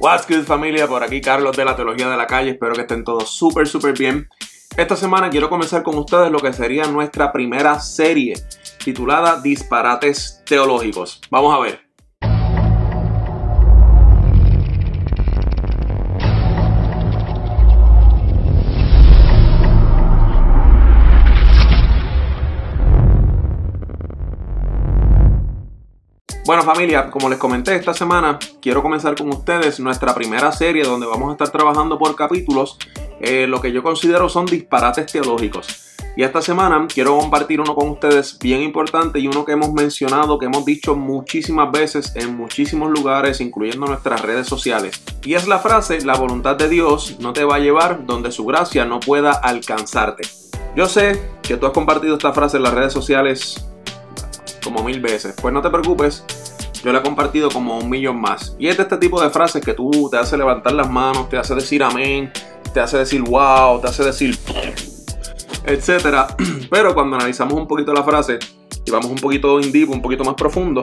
What's good familia, por aquí Carlos de la Teología de la Calle, espero que estén todos súper súper bien. Esta semana quiero comenzar con ustedes lo que sería nuestra primera serie titulada Disparates Teológicos. Vamos a ver. Bueno familia, como les comenté esta semana, quiero comenzar con ustedes nuestra primera serie donde vamos a estar trabajando por capítulos eh, lo que yo considero son disparates teológicos. Y esta semana quiero compartir uno con ustedes bien importante y uno que hemos mencionado, que hemos dicho muchísimas veces en muchísimos lugares, incluyendo nuestras redes sociales. Y es la frase, la voluntad de Dios no te va a llevar donde su gracia no pueda alcanzarte. Yo sé que tú has compartido esta frase en las redes sociales como mil veces. Pues no te preocupes, yo la he compartido como un millón más. Y es de este tipo de frases que tú te hace levantar las manos, te hace decir amén, te hace decir wow, te hace decir etcétera. Pero cuando analizamos un poquito la frase y vamos un poquito in deep, un poquito más profundo,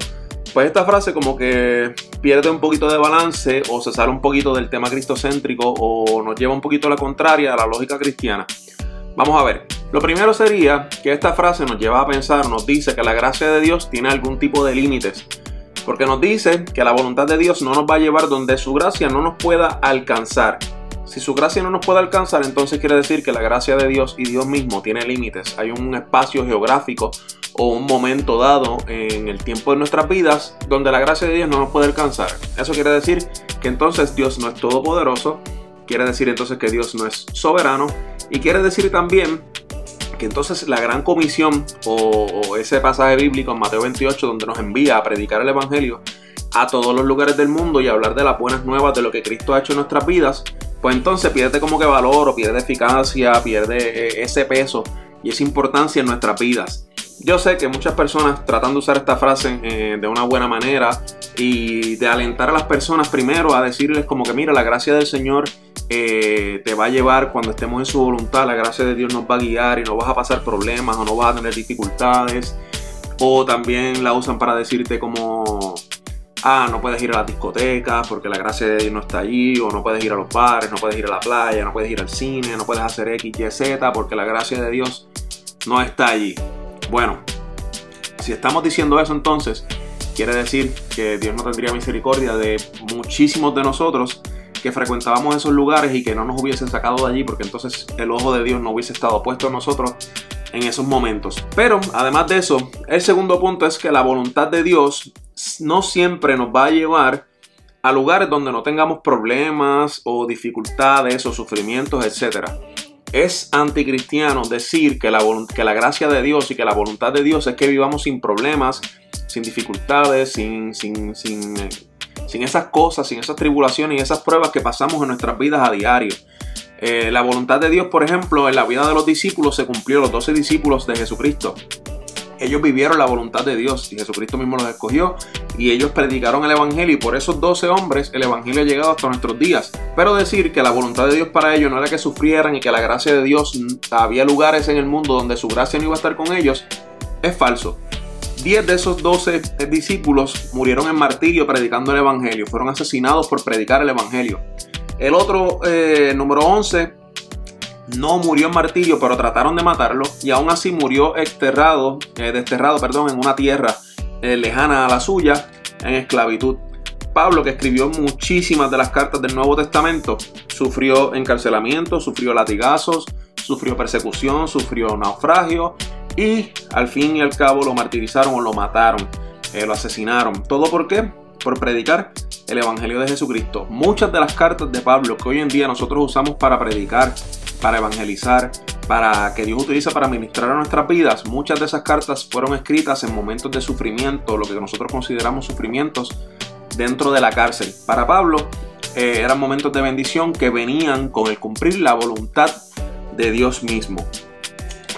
pues esta frase como que pierde un poquito de balance o se sale un poquito del tema cristocéntrico o nos lleva un poquito a la contraria a la lógica cristiana. Vamos a ver. Lo primero sería que esta frase nos lleva a pensar, nos dice que la gracia de Dios tiene algún tipo de límites. Porque nos dice que la voluntad de Dios no nos va a llevar donde su gracia no nos pueda alcanzar. Si su gracia no nos puede alcanzar, entonces quiere decir que la gracia de Dios y Dios mismo tiene límites. Hay un espacio geográfico o un momento dado en el tiempo de nuestras vidas donde la gracia de Dios no nos puede alcanzar. Eso quiere decir que entonces Dios no es todopoderoso, quiere decir entonces que Dios no es soberano y quiere decir también que entonces la gran comisión o, ese pasaje bíblico en Mateo 28 donde nos envía a predicar el Evangelio a todos los lugares del mundo y hablar de las buenas nuevas de lo que Cristo ha hecho en nuestras vidas, pues entonces pierde como que valor o pierde eficacia, pierde eh, ese peso y esa importancia en nuestras vidas. Yo sé que muchas personas tratan de usar esta frase eh, de una buena manera y de alentar a las personas primero a decirles como que mira, la gracia del Señor eh, te va a llevar cuando estemos en su voluntad, la gracia de Dios nos va a guiar y no vas a pasar problemas o no vas a tener dificultades. O también la usan para decirte como, ah, no puedes ir a las discotecas porque la gracia de Dios no está allí, o no puedes ir a los bares, no puedes ir a la playa, no puedes ir al cine, no puedes hacer X, Y, Z porque la gracia de Dios no está allí. Bueno, si estamos diciendo eso entonces, quiere decir que Dios no tendría misericordia de muchísimos de nosotros que frecuentábamos esos lugares y que no nos hubiesen sacado de allí porque entonces el ojo de Dios no hubiese estado puesto en nosotros en esos momentos. Pero además de eso, el segundo punto es que la voluntad de Dios no siempre nos va a llevar a lugares donde no tengamos problemas o dificultades o sufrimientos, etc. Es anticristiano decir que la, que la gracia de Dios y que la voluntad de Dios es que vivamos sin problemas, sin dificultades, sin, sin, sin eh, sin esas cosas, sin esas tribulaciones y esas pruebas que pasamos en nuestras vidas a diario. Eh, la voluntad de Dios, por ejemplo, en la vida de los discípulos se cumplió, los doce discípulos de Jesucristo. Ellos vivieron la voluntad de Dios y Jesucristo mismo los escogió y ellos predicaron el Evangelio y por esos doce hombres el Evangelio ha llegado hasta nuestros días. Pero decir que la voluntad de Dios para ellos no era que sufrieran y que la gracia de Dios había lugares en el mundo donde su gracia no iba a estar con ellos es falso. 10 de esos 12 discípulos murieron en martirio predicando el Evangelio, fueron asesinados por predicar el Evangelio. El otro, eh, número 11, no murió en martirio, pero trataron de matarlo y aún así murió eh, desterrado perdón, en una tierra eh, lejana a la suya, en esclavitud. Pablo, que escribió muchísimas de las cartas del Nuevo Testamento, sufrió encarcelamiento, sufrió latigazos, sufrió persecución, sufrió naufragio y al fin y al cabo lo martirizaron o lo mataron, eh, lo asesinaron. ¿Todo por qué? Por predicar el Evangelio de Jesucristo. Muchas de las cartas de Pablo que hoy en día nosotros usamos para predicar, para evangelizar, para que Dios utiliza para ministrar a nuestras vidas, muchas de esas cartas fueron escritas en momentos de sufrimiento, lo que nosotros consideramos sufrimientos dentro de la cárcel. Para Pablo eh, eran momentos de bendición que venían con el cumplir la voluntad de Dios mismo.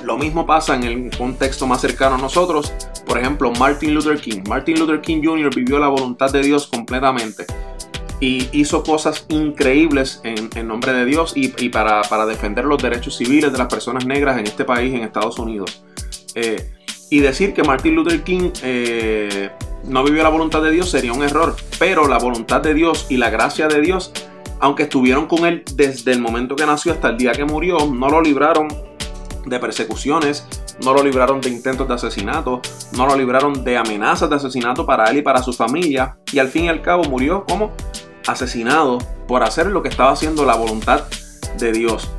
Lo mismo pasa en el contexto más cercano a nosotros. Por ejemplo, Martin Luther King. Martin Luther King Jr. vivió la voluntad de Dios completamente y hizo cosas increíbles en, nombre de Dios y, para, defender los derechos civiles de las personas negras en este país, en Estados Unidos. Eh, y decir que Martin Luther King eh, no vivió la voluntad de Dios sería un error. Pero la voluntad de Dios y la gracia de Dios, aunque estuvieron con él desde el momento que nació hasta el día que murió, no lo libraron de persecuciones, no lo libraron de intentos de asesinato, no lo libraron de amenazas de asesinato para él y para su familia. Y al fin y al cabo murió como asesinado por hacer lo que estaba haciendo la voluntad de Dios.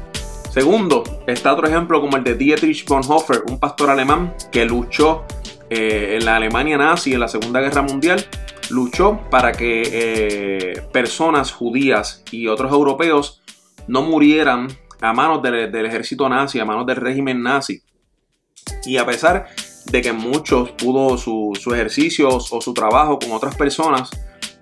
Segundo, está otro ejemplo como el de Dietrich Bonhoeffer, un pastor alemán que luchó eh, en la Alemania nazi en la Segunda Guerra Mundial, luchó para que eh, personas judías y otros europeos no murieran a manos del, ejército nazi, a manos del régimen nazi. Y a pesar de que muchos pudo sus ejercicios o su trabajo con otras personas,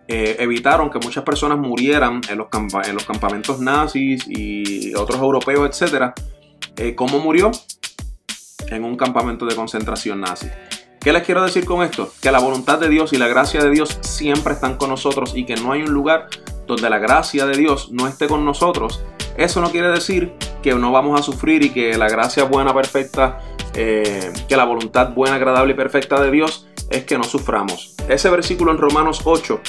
eh, evitaron que muchas personas murieran en los, en los campamentos nazis y otros europeos, etc. ¿Cómo murió? En un campamento de concentración nazi. ¿Qué les quiero decir con esto? Que la voluntad de Dios y la gracia de Dios siempre están con nosotros y que no hay un lugar donde la gracia de Dios no esté con nosotros. Eso no quiere decir que no vamos a sufrir y que la gracia buena, perfecta, eh, que la voluntad buena, agradable y perfecta de Dios es que no suframos. Ese versículo en Romanos 8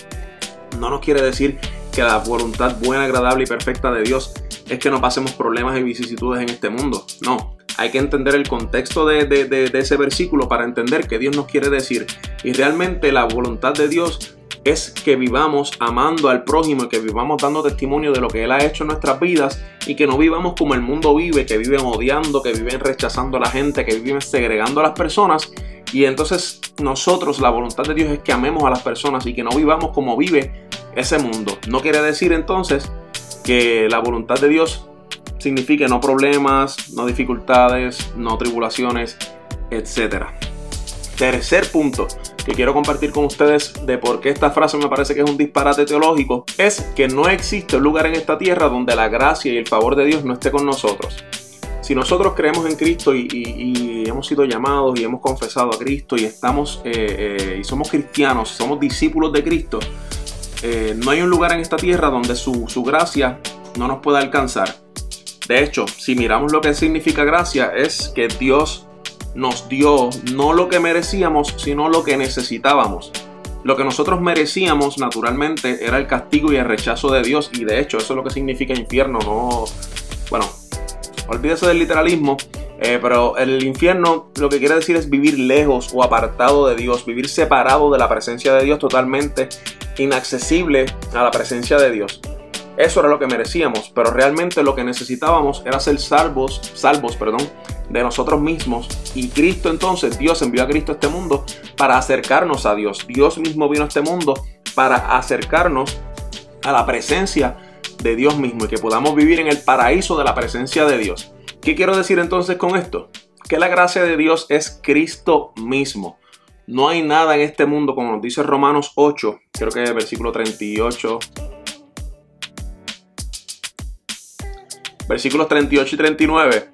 no nos quiere decir que la voluntad buena, agradable y perfecta de Dios es que no pasemos problemas y vicisitudes en este mundo. No, hay que entender el contexto de, ese versículo para entender qué Dios nos quiere decir. Y realmente la voluntad de Dios es que vivamos amando al prójimo y que vivamos dando testimonio de lo que Él ha hecho en nuestras vidas y que no vivamos como el mundo vive, que viven odiando, que viven rechazando a la gente, que viven segregando a las personas. Y entonces nosotros, la voluntad de Dios es que amemos a las personas y que no vivamos como vive ese mundo. No quiere decir entonces que la voluntad de Dios signifique no problemas, no dificultades, no tribulaciones, etc. Tercer punto que quiero compartir con ustedes de por qué esta frase me parece que es un disparate teológico es que no existe un lugar en esta tierra donde la gracia y el favor de Dios no esté con nosotros. Si nosotros creemos en Cristo y, hemos sido llamados y hemos confesado a Cristo y estamos eh, eh, y somos cristianos, somos discípulos de Cristo, eh, no hay un lugar en esta tierra donde su, su gracia no nos pueda alcanzar. De hecho, si miramos lo que significa gracia, es que Dios nos dio no lo que merecíamos, sino lo que necesitábamos. Lo que nosotros merecíamos naturalmente era el castigo y el rechazo de Dios y de hecho eso es lo que significa infierno, no... Bueno, olvídese del literalismo, eh, pero el infierno lo que quiere decir es vivir lejos o apartado de Dios, vivir separado de la presencia de Dios totalmente inaccesible a la presencia de Dios. Eso era lo que merecíamos, pero realmente lo que necesitábamos era ser salvos, salvos, perdón, de nosotros mismos. Y Cristo entonces, Dios envió a Cristo a este mundo para acercarnos a Dios. Dios mismo vino a este mundo para acercarnos a la presencia de Dios mismo y que podamos vivir en el paraíso de la presencia de Dios. ¿Qué quiero decir entonces con esto? Que la gracia de Dios es Cristo mismo. No hay nada en este mundo, como nos dice Romanos 8, creo que es el versículo 38 versículos 38 y 39.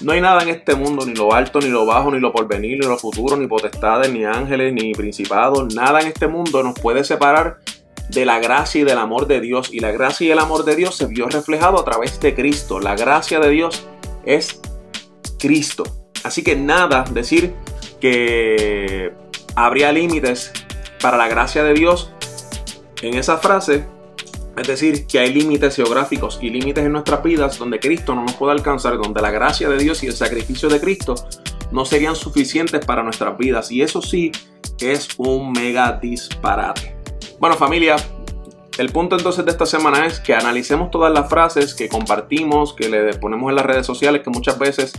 No hay nada en este mundo, ni lo alto, ni lo bajo, ni lo porvenir, ni lo futuro, ni potestades, ni ángeles, ni principados. Nada en este mundo nos puede separar de la gracia y del amor de Dios. Y la gracia y el amor de Dios se vio reflejado a través de Cristo. La gracia de Dios es Cristo. Así que nada, decir que habría límites para la gracia de Dios en esa frase es decir, que hay límites geográficos y límites en nuestras vidas donde Cristo no nos puede alcanzar, donde la gracia de Dios y el sacrificio de Cristo no serían suficientes para nuestras vidas. Y eso sí es un mega disparate. Bueno familia, el punto entonces de esta semana es que analicemos todas las frases que compartimos, que le ponemos en las redes sociales, que muchas veces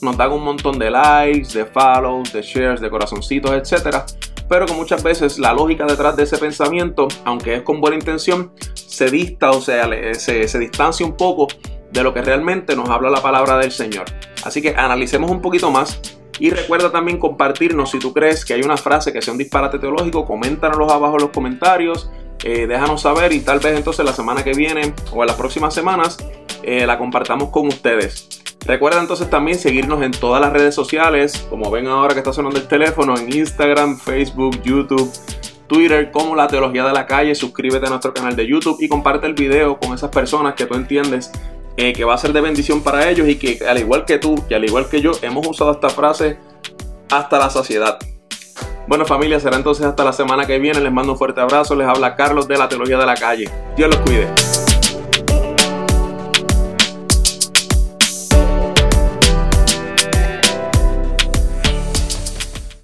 nos dan un montón de likes, de follows, de shares, de corazoncitos, etcétera pero que muchas veces la lógica detrás de ese pensamiento, aunque es con buena intención, se dista o sea, se, distancia un poco de lo que realmente nos habla la palabra del Señor. Así que analicemos un poquito más y recuerda también compartirnos si tú crees que hay una frase que sea un disparate teológico, coméntanos abajo en los comentarios, eh, déjanos saber y tal vez entonces la semana que viene o en las próximas semanas eh, la compartamos con ustedes. Recuerda entonces también seguirnos en todas las redes sociales, como ven ahora que está sonando el teléfono, en Instagram, Facebook, YouTube, Twitter, como la teología de la calle. Suscríbete a nuestro canal de YouTube y comparte el video con esas personas que tú entiendes eh, que va a ser de bendición para ellos y que al igual que tú y al igual que yo hemos usado esta frase hasta la saciedad. Bueno familia, será entonces hasta la semana que viene. Les mando un fuerte abrazo. Les habla Carlos de la Teología de la Calle. Dios los cuide.